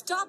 stop